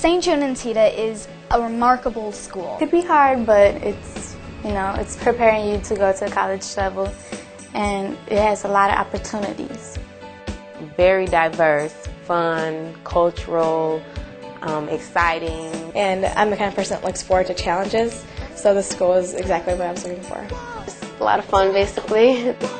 St. Joan Antida is a remarkable school. It could be hard, but it's, you know, it's preparing you to go to college level and it has a lot of opportunities. Very diverse, fun, cultural, um, exciting. And I'm the kind of person that looks forward to challenges, so the school is exactly what I was looking for. Just a lot of fun, basically.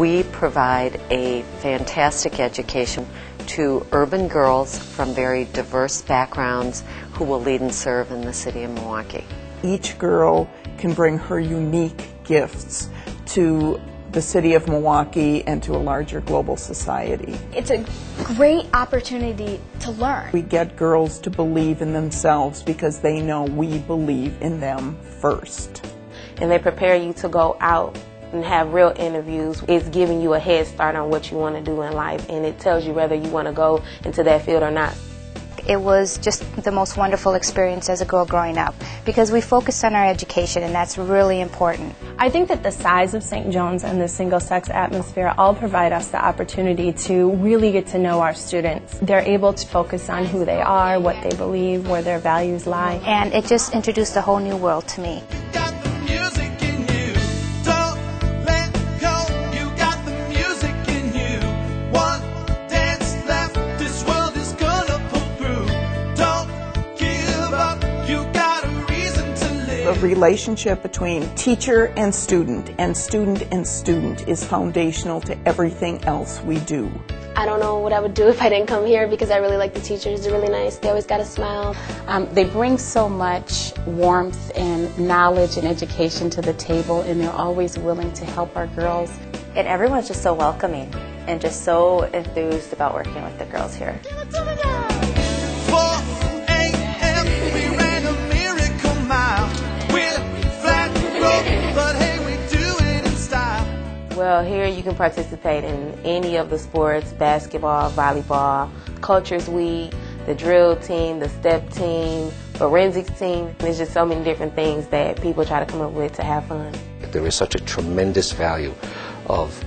We provide a fantastic education to urban girls from very diverse backgrounds who will lead and serve in the city of Milwaukee. Each girl can bring her unique gifts to the city of Milwaukee and to a larger global society. It's a great opportunity to learn. We get girls to believe in themselves because they know we believe in them first. And they prepare you to go out and have real interviews. It's giving you a head start on what you want to do in life and it tells you whether you want to go into that field or not. It was just the most wonderful experience as a girl growing up because we focused on our education and that's really important. I think that the size of St. Joan's and the single sex atmosphere all provide us the opportunity to really get to know our students. They're able to focus on who they are, what they believe, where their values lie. And it just introduced a whole new world to me. The relationship between teacher and student and student and student is foundational to everything else we do. I don't know what I would do if I didn't come here because I really like the teachers. They're really nice. They always got a smile. Um, they bring so much warmth and knowledge and education to the table, and they're always willing to help our girls. And everyone's just so welcoming and just so enthused about working with the girls here. Well, here you can participate in any of the sports, basketball, volleyball, Cultures Week, the drill team, the step team, forensics team. There's just so many different things that people try to come up with to have fun. There is such a tremendous value of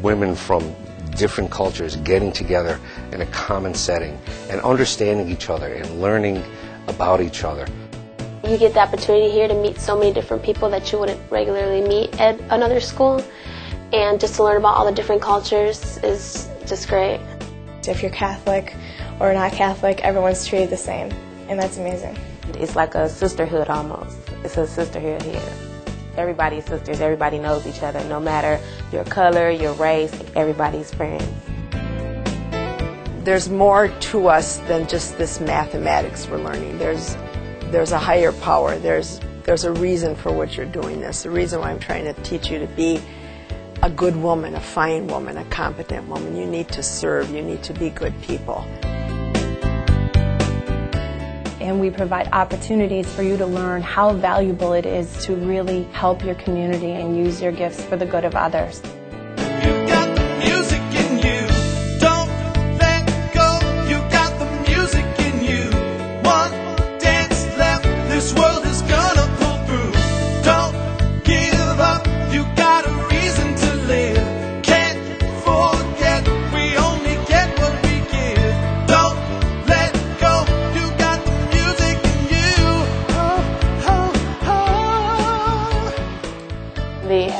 women from different cultures getting together in a common setting and understanding each other and learning about each other. You get the opportunity here to meet so many different people that you wouldn't regularly meet at another school and just to learn about all the different cultures is just great. If you're Catholic or not Catholic, everyone's treated the same, and that's amazing. It's like a sisterhood almost. It's a sisterhood here. Everybody's sisters, everybody knows each other, no matter your color, your race, everybody's friends. There's more to us than just this mathematics we're learning. There's, there's a higher power. There's, there's a reason for what you're doing this. The reason why I'm trying to teach you to be a good woman, a fine woman, a competent woman. You need to serve. You need to be good people. And we provide opportunities for you to learn how valuable it is to really help your community and use your gifts for the good of others.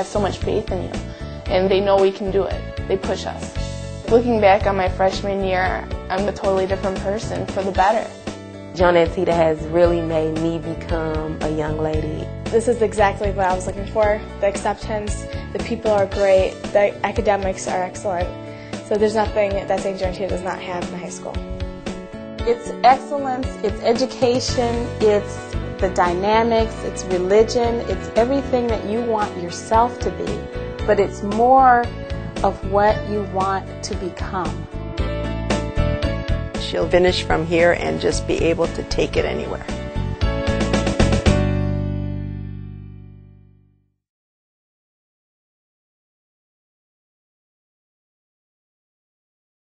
So much faith in you, and they know we can do it. They push us. Looking back on my freshman year, I'm a totally different person for the better. Joan Antida has really made me become a young lady. This is exactly what I was looking for. The acceptance, the people are great, the academics are excellent. So there's nothing that St. Joan Antida does not have in high school. It's excellence, it's education, it's the dynamics, it's religion, it's everything that you want yourself to be, but it's more of what you want to become. She'll finish from here and just be able to take it anywhere.